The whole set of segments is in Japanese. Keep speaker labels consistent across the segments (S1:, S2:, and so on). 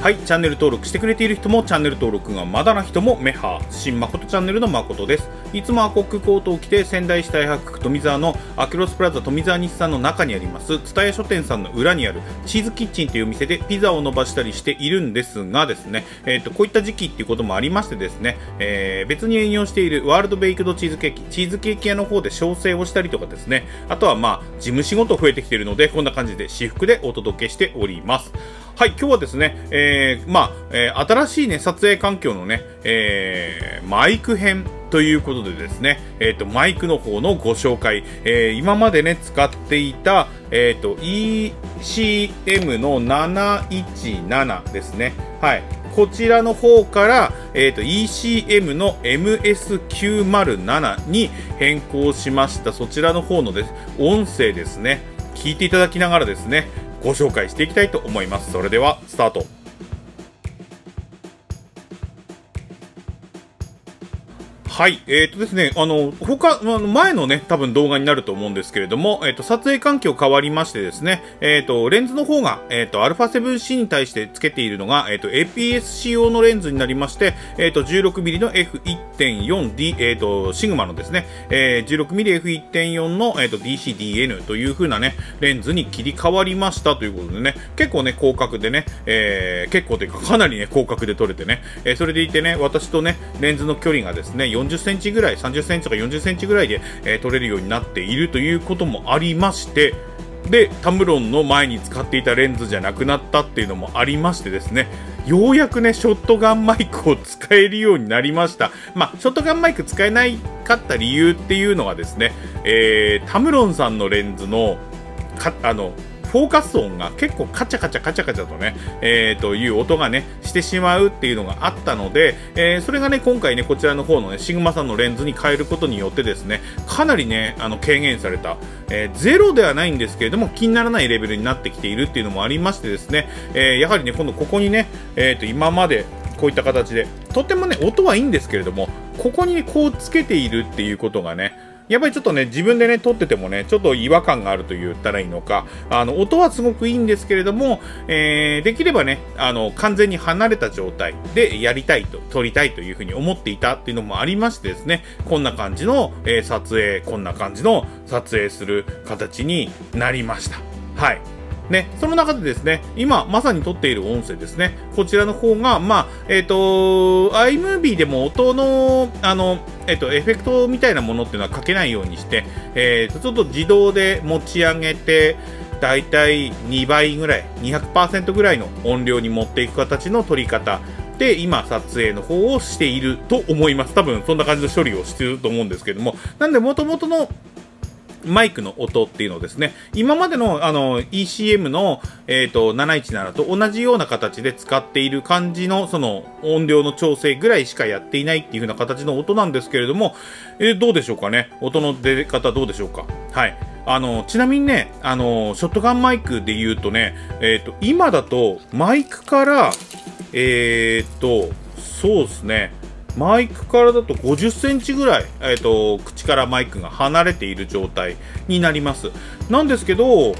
S1: はい、チャンネル登録してくれている人も、チャンネル登録がまだな人も、メハ新誠チャンネルの誠です。いつもアコックコートを着て、仙台市大白区富沢のアキロスプラザ富沢日産の中にあります、蔦屋書店さんの裏にあるチーズキッチンというお店でピザを伸ばしたりしているんですがですね、えっ、ー、と、こういった時期っていうこともありましてですね、えー、別に営業しているワールドベイクドチーズケーキ、チーズケーキ屋の方で調整をしたりとかですね、あとはまあ、事務仕事増えてきているので、こんな感じで私服でお届けしております。はい、今日はですね、えー、まあ、えー、新しいね、撮影環境のね、えー、マイク編ということでですね、えっ、ー、と、マイクの方のご紹介、えー、今までね、使っていた、えっ、ー、と、ECM の717ですね。はい。こちらの方から、えっ、と、ECM の MS907 に変更しました。そちらの方のです、音声ですね。聞いていただきながらですね、ご紹介していきたいと思います。それでは、スタート。はい。えっ、ー、とですね、あの、他、前のね、多分動画になると思うんですけれども、えっ、ー、と、撮影環境変わりましてですね、えっ、ー、と、レンズの方が、えっ、と、α7C に対して付けているのが、えっ、と、APS 仕様のレンズになりまして、えっ、と、16mm の F1.4D、えっ、と、シグマのですね、え 16mm F1.4 の、えっ、と、DCDN という風なね、レンズに切り替わりましたということでね、結構ね、広角でね、え結構というか、かなりね、広角で撮れてね、えそれでいてね、私とね、レンズの距離がですね、40センチぐらい、30センチとか40センチぐらいで、えー、取れるようになっているということもありまして、で、タムロンの前に使っていたレンズじゃなくなったっていうのもありましてですね、ようやくね、ショットガンマイクを使えるようになりました。まあ、ショットガンマイク使えないかった理由っていうのはですね、えー、タムロンさんのレンズの、か、あの、フォーカス音が結構カチャカチャカチャカチャとね、えー、という音がね、してしまうっていうのがあったので、えー、それがね、今回ね、こちらの方のね、シグマさんのレンズに変えることによってですね、かなりね、あの、軽減された、えー、ゼロではないんですけれども、気にならないレベルになってきているっていうのもありましてですね、えー、やはりね、今度ここにね、えー、と、今まで、こういった形で、とてもね、音はいいんですけれども、ここに、こうつけているっていうことがね、やっぱりちょっとね、自分でね、撮っててもね、ちょっと違和感があると言ったらいいのか、あの、音はすごくいいんですけれども、えー、できればね、あの、完全に離れた状態でやりたいと、撮りたいというふうに思っていたっていうのもありましてですね、こんな感じの、えー、撮影、こんな感じの撮影する形になりました。はい。ね、その中でですね、今まさに撮っている音声ですね、こちらの方が、まあ、えっ、ー、と、iMovie でも音の、あの、えっ、ー、と、エフェクトみたいなものっていうのはかけないようにして、えっ、ー、と、ちょっと自動で持ち上げて、だいたい2倍ぐらい、200%ぐらいの音量に持っていく形の撮り方。で、今、撮影の方をしていると思います。多分、そんな感じの処理をしていると思うんですけども、なんで、元々のマイクの音っていうのをですね、今までのあの ECM の、えーと、717と同じような形で使っている感じのその音量の調整ぐらいしかやっていないっていう風な形の音なんですけれども、えー、どうでしょうかね？音の出方どうでしょうか？はい。あの、ちなみにね、あの、ショットガンマイクで言うとね、えっ、ー、と、今だとマイクから、えっ、ー、と、そうですね、マイクからだと50センチぐらい、えっ、ー、と、口からマイクが離れている状態になります。なんですけど、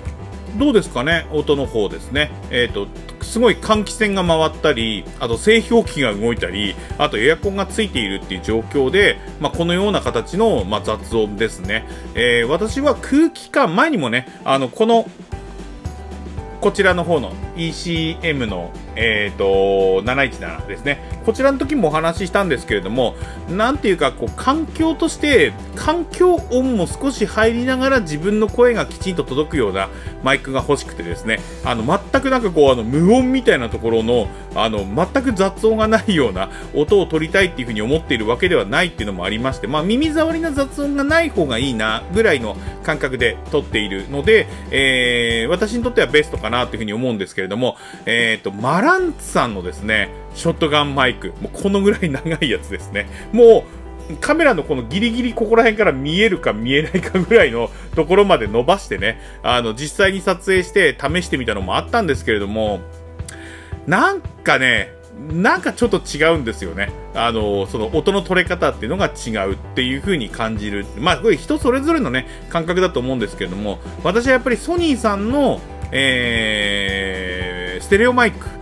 S1: どうですかね？音の方ですね。えっ、ー、と、すごい換気扇が回ったり、あと製氷機が動いたり、あとエアコンがついているっていう状況で、まあ、このような形の、まあ、雑音ですね。えー、私は空気感、前にもね、あの、この、こちらの方の ECM のえっ、ー、と、717ですね。こちらの時もお話ししたんですけれども、なんていうか、こう、環境として、環境音も少し入りながら自分の声がきちんと届くようなマイクが欲しくてですね、あの、全くなんかこう、あの、無音みたいなところの、あの、全く雑音がないような音を取りたいっていうふうに思っているわけではないっていうのもありまして、まあ、耳障りな雑音がない方がいいな、ぐらいの感覚で撮っているので、えー、私にとってはベストかなというふうに思うんですけれども、えっ、ー、と、ランツさんのですね、ショットガンマイク、もうこのぐらい長いやつですね。もう、カメラのこのギリギリここら辺から見えるか見えないかぐらいのところまで伸ばしてね、あの、実際に撮影して試してみたのもあったんですけれども、なんかね、なんかちょっと違うんですよね。あの、その音の取れ方っていうのが違うっていう風に感じる。まあ、これ人それぞれのね、感覚だと思うんですけれども、私はやっぱりソニーさんの、えー、ステレオマイク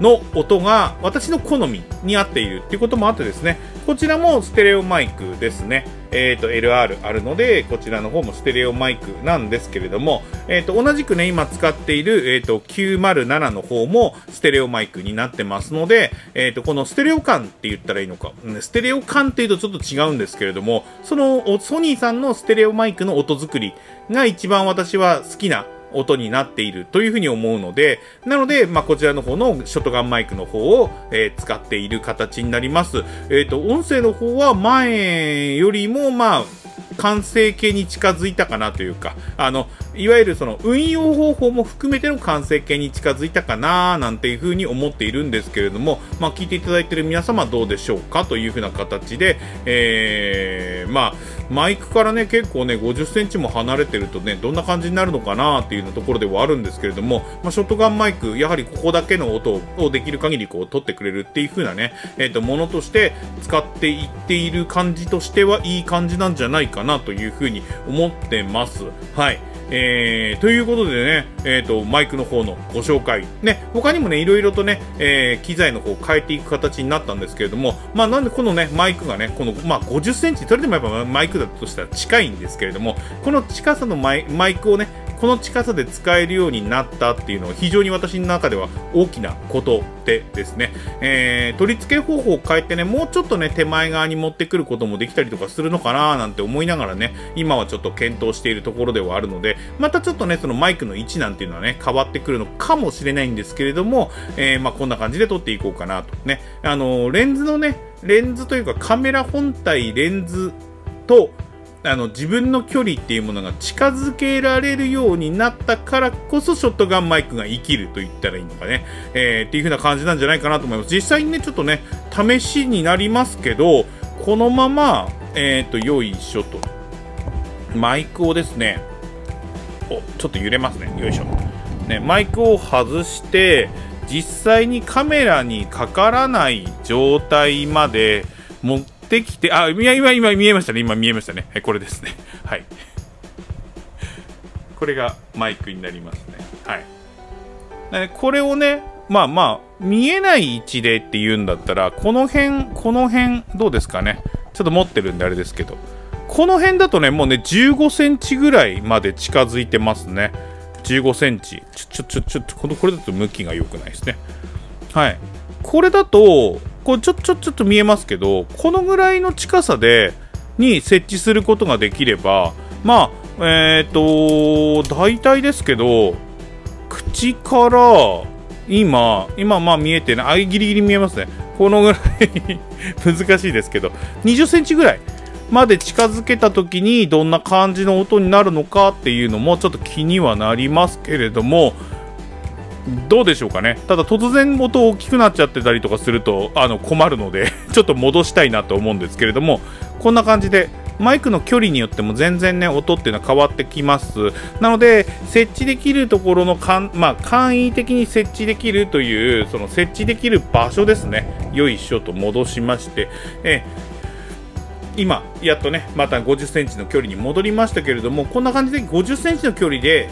S1: の音が私の好みに合っているっていうこともあってですね、こちらもステレオマイクですね。えっ、ー、と、LR あるので、こちらの方もステレオマイクなんですけれども、えっ、ー、と、同じくね、今使っている、えっ、ー、と、907の方もステレオマイクになってますので、えっ、と、このステレオ感って言ったらいいのか、ステレオ感って言うとちょっと違うんですけれども、その、ソニーさんのステレオマイクの音作りが一番私は好きな音になっているというふうに思うので、なので、まあ、こちらの方のショットガンマイクの方を、えー、使っている形になります。えっ、ー、と、音声の方は前よりも、まあ、完成形に近づいたかなというか、あの、いわゆるその運用方法も含めての完成形に近づいたかななんていうふうに思っているんですけれども、まあ、聞いていただいている皆様どうでしょうかというふうな形で、えー、まあ、マイクからね、結構ね、50センチも離れてるとね、どんな感じになるのかなっていうところではあるんですけれども、まあ、ショットガンマイク、やはりここだけの音をできる限りこう取ってくれるっていう風なね、えっ、ー、と、ものとして使っていっている感じとしてはいい感じなんじゃないかなという風に思ってます。はい。えー、ということでね、え、ー、と、マイクの方のご紹介。ね、他にもね、いろいろとね、えー、機材の方を変えていく形になったんですけれども、まあなんでこのね、マイクがね、この、まあ50センチ、それでもやっぱマイクだとしたら近いんですけれども、この近さのマイマイクをね、この近さで使えるようになったっていうのは非常に私の中では大きなことでですね、えー、取り付け方法を変えてね、もうちょっとね、手前側に持ってくることもできたりとかするのかななんて思いながらね、今はちょっと検討しているところではあるので、またちょっとね、そのマイクの位置なんていうのはね、変わってくるのかもしれないんですけれども、えー、まあこんな感じで撮っていこうかなと。ね、あのー、レンズのね、レンズというかカメラ本体レンズと、あの自分の距離っていうものが近づけられるようになったからこそショットガンマイクが生きると言ったらいいのかね、えー、っていう風な感じなんじゃないかなと思います。実際にね、ちょっとね、試しになりますけど、このまま、えっ、ー、と、よいしょと。マイクをですね、お、ちょっと揺れますね。よいしょ。ね、マイクを外して、実際にカメラにかからない状態まで持っててきて、あ、今、今、今見えましたね。今見えましたね。これですね。はい。これがマイクになりますね。はい。これをね、まあまあ、見えない位置でって言うんだったら、この辺、この辺、どうですかね。ちょっと持ってるんであれですけど、この辺だとね、もうね、15センチぐらいまで近づいてますね。15センチ。ちょ、ちょ、ちょ、ちょ、この、これだと向きが良くないですね。はい。これだと、これちょ、ちょ、ちょっと見えますけど、このぐらいの近さで、に設置することができれば、まあ、えっ、ー、と、大体ですけど、口から、今、今まあ見えてね、あ、ギリギリ見えますね。このぐらい 難しいですけど、20センチぐらいまで近づけた時にどんな感じの音になるのかっていうのもちょっと気にはなりますけれども、どうでしょうかね。ただ突然音大きくなっちゃってたりとかするとあの困るので ちょっと戻したいなと思うんですけれども、こんな感じでマイクの距離によっても全然ね、音っていうのは変わってきます。なので、設置できるところのかん、まあ、簡易的に設置できるという、その設置できる場所ですね。よいしょと戻しまして、え今、やっとね、また50センチの距離に戻りましたけれども、こんな感じで50センチの距離で、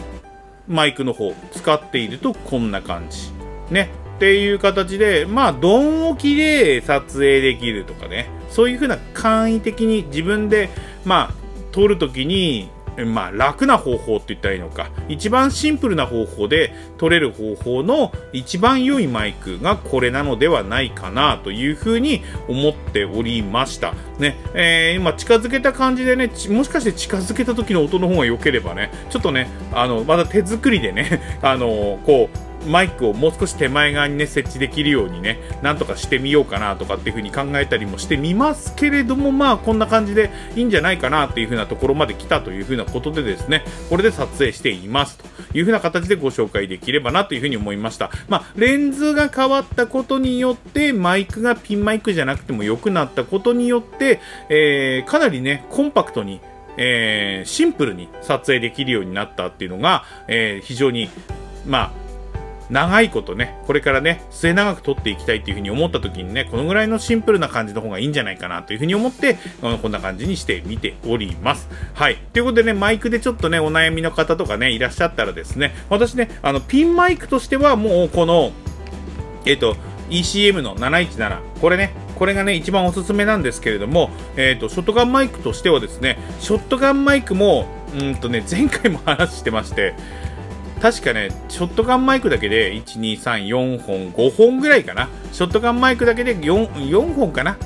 S1: マイクの方使っているとこんな感じ。ね。っていう形で、まあ、ドン置きで撮影できるとかね。そういう風な簡易的に自分で、まあ、撮るときにまあ、楽な方法って言ったらいいのか、一番シンプルな方法で取れる方法の一番良いマイクがこれなのではないかなというふうに思っておりました。ね、えー、今近づけた感じでね、もしかして近づけた時の音の方が良ければね、ちょっとね、あの、まだ手作りでね、あの、こう、マイクをもう少し手前側にね、設置できるようにね、なんとかしてみようかなとかっていう風に考えたりもしてみますけれども、まあこんな感じでいいんじゃないかなっていう風なところまで来たという風なことでですね、これで撮影していますという風な形でご紹介できればなという風に思いました。まあレンズが変わったことによって、マイクがピンマイクじゃなくても良くなったことによって、えー、かなりね、コンパクトにえー、シンプルに撮影できるようになったっていうのが、えー、非常に、まあ、長いことね、これからね、末長く撮っていきたいっていうふうに思った時にね、このぐらいのシンプルな感じの方がいいんじゃないかなというふうに思って、こんな感じにしてみております。はい。ということでね、マイクでちょっとね、お悩みの方とかね、いらっしゃったらですね、私ね、あの、ピンマイクとしてはもうこの、えっ、と、ECM の717。これね、これがね、一番おすすめなんですけれども、えっ、と、ショットガンマイクとしてはですね、ショットガンマイクも、うんとね、前回も話してまして、確かね、ショットガンマイクだけで、1、2、3、4本、5本ぐらいかな。ショットガンマイクだけで 4, 4本かな。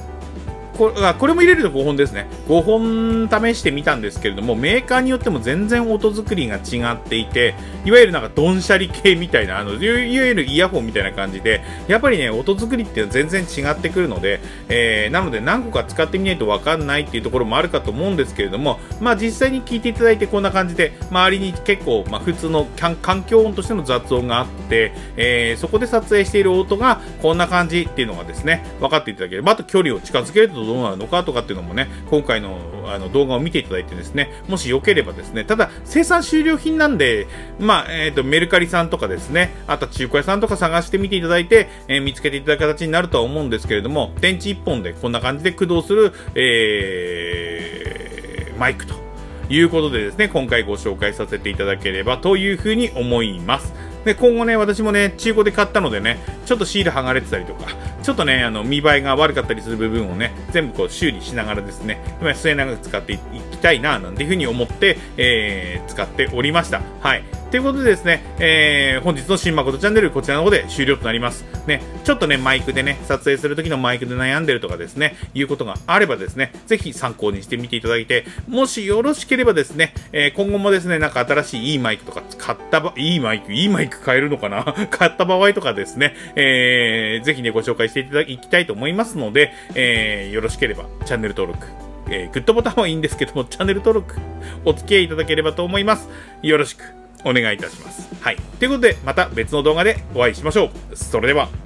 S1: これあこれも入れると5本ですね。5本試してみたんですけれども、メーカーによっても全然音作りが違っていて、いわゆるなんかドンシャリ系みたいな、あの、いわゆるイヤホンみたいな感じで、やっぱりね、音作りっていうのは全然違ってくるので、えー、なので何個か使ってみないとわかんないっていうところもあるかと思うんですけれども、まあ実際に聞いていただいてこんな感じで、周りに結構、まあ普通の環境音としての雑音があって、えー、そこで撮影している音がこんな感じっていうのがですね、分かっていただければ、あと距離を近づけるとどうなるのかとかっていうのもね、今回のあの動画を見ていただいてですね、もしよければですね、ただ生産終了品なんで、まあ、えっ、ー、と、メルカリさんとかですね、あとは中古屋さんとか探してみていただいて、えー、見つけていただく形になるとは思うんですけれども、電池1本でこんな感じで駆動する、えー、マイクということでですね、今回ご紹介させていただければというふうに思います。で、今後ね、私もね、中古で買ったのでね、ちょっとシール剥がれてたりとか、ちょっとね、あの、見栄えが悪かったりする部分をね、全部こう修理しながらですね、今末永く使っていきたいな、なんていうふうに思って、えー、使っておりました。はい。ということでですね、えー、本日の新誠チャンネル、こちらの方で終了となります。ね、ちょっとね、マイクでね、撮影するときのマイクで悩んでるとかですね、いうことがあればですね、ぜひ参考にしてみていただいて、もしよろしければですね、えー、今後もですね、なんか新しいいいマイクとか買ったば、いいマイク、いいマイク買えるのかな？買った場合とかですね、えー、ぜひね、ご紹介していただきたいと思いますので、えー、よろしければチャンネル登録、えー、グッドボタンはいいんですけども、チャンネル登録、お付き合いいただければと思います。よろしくお願いいたします。はい。ということで、また別の動画でお会いしましょう。それでは。